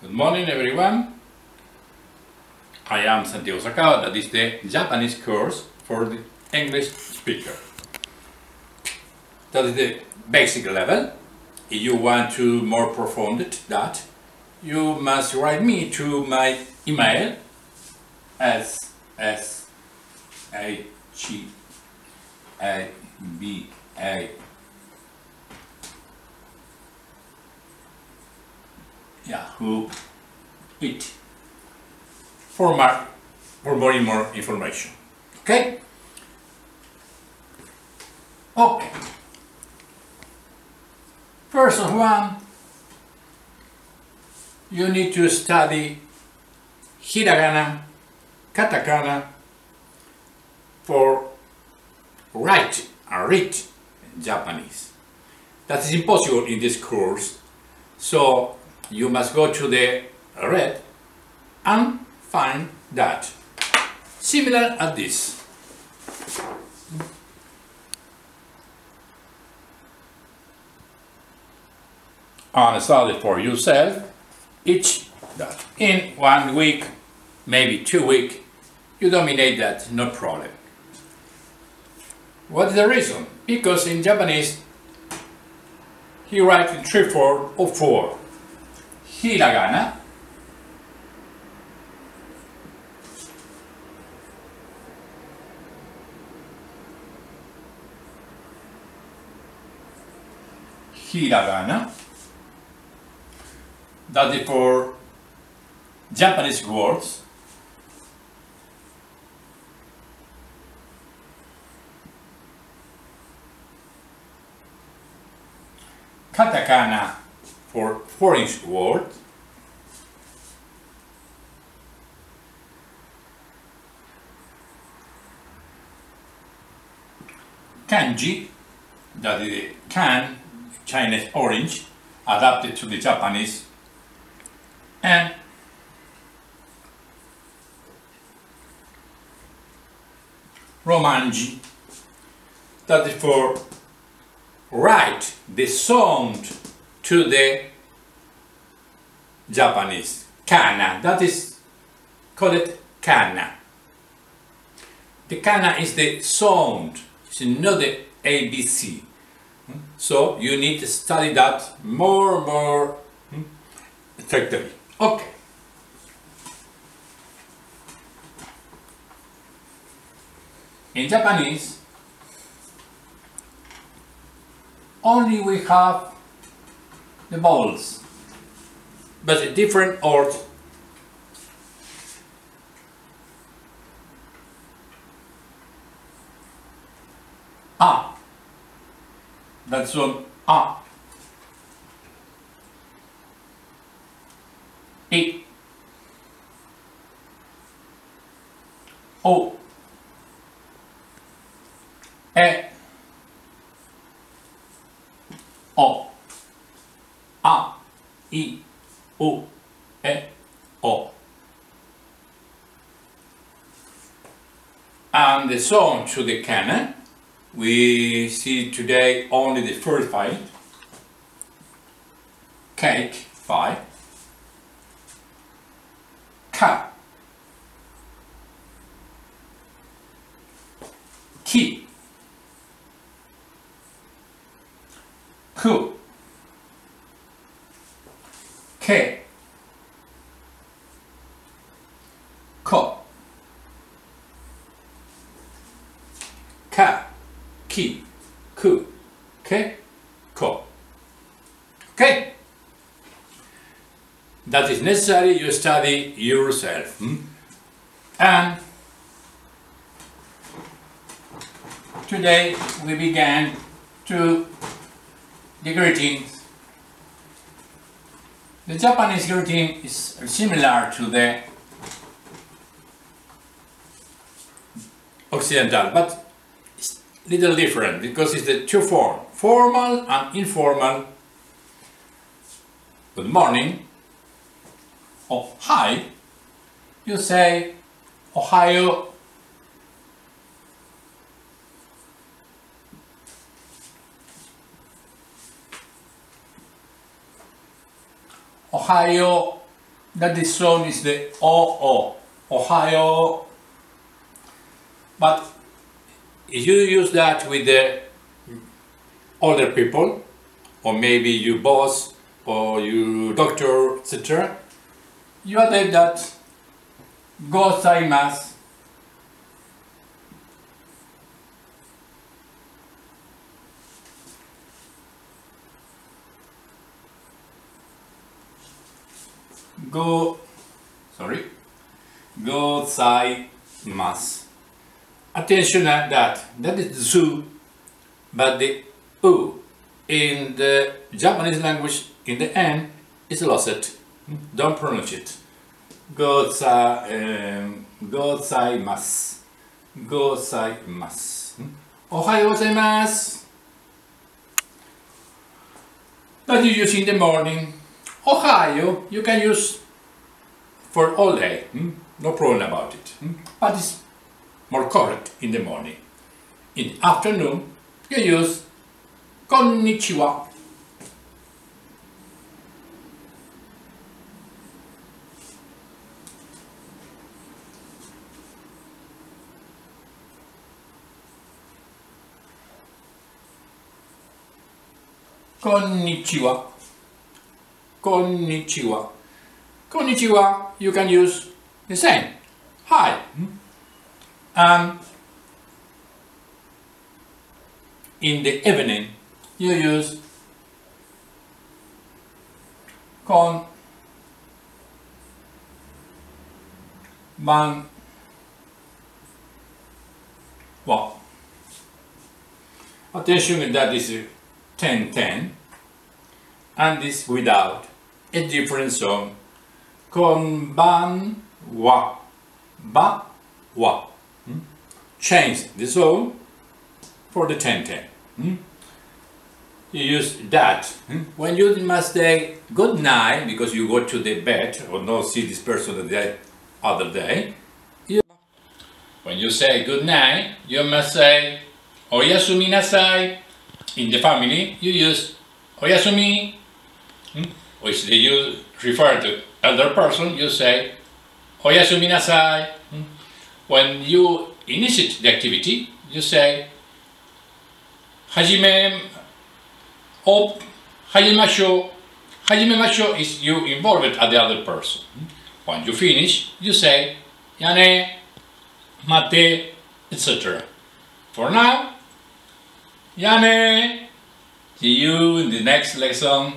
Good morning everyone. I am Santiago Sacaba, that is the Japanese course for the English speaker. That is the basic level. If you want to more profound that, you must write me to my email s s a g a b a Yahoo it for more, for more and more information. Okay? Okay. First one, you need to study hiragana, katakana for write and read Japanese. That is impossible in this course. So you must go to the red and find that. Similar as this. And study for yourself each that. In one week, maybe two week, you dominate that, no problem. What is the reason? Because in Japanese, he writes in three, four, or four. Hiragana, hiragana. That is for Japanese words. Katakana for foreign words. Kanji, that is kan, Chinese orange, adapted to the Japanese, and Romanji, that is for write the sound to the Japanese, kana, that is called kana. The kana is the sound, it's not the ABC. Hmm? So you need to study that more more hmm, effectively. Okay. In Japanese, only we have the vowels, but a different order. Ah, that's one A. E. O. E. O. I. O. E. O. And the song to the canon eh? we see today only the first file, cake file, ka, ki, ku, ko, ka, ki, ku, ke, ko. Okay? That is necessary you study yourself. Hmm? And today we began to greetings. The Japanese greeting is similar to the Occidental, but it's little different because it's the two form, formal and informal. Good morning or hi, you say Ohayou. Ohayou that is sound is the O-O, Ohayou. But if you use that with the older people, or maybe your boss, or your doctor, etc., you adapt that gozaimasu go sorry. Gozaimasu attention at that. That is zu but the u in the Japanese language in the end is lost. Don't pronounce it. Gozai um, gozaimasu gozaimasu ohayou gozaimasu. That you use in the morning Ohayou, you can use for all day, hmm? no problem about it. Hmm? But it's more correct in the morning. In the afternoon, you use konnichiwa. Konnichiwa. Konnichiwa. Konnichiwa, you can use the same. Hi. Um, in the evening, you use kon ban wa. Attention that is 10-10 and this without a different song. Konban wa. Ba wa. Hmm? Change the song for the 10-10. Hmm? You use that. Hmm? When you must say good night because you go to the bed or not see this person the other day. You, when you say good night, you must say oyasumi nasai. In the family, you use oyasumi Hmm? Which they use refer to elder person, you say Oyasumi nasai. Hmm? When you initiate the activity, you say Hajime op Hajimashou. Hajimemashou is you involved at the other person. Hmm? When you finish, you say Yane, Mate, etc. For now, Yane. See you in the next lesson.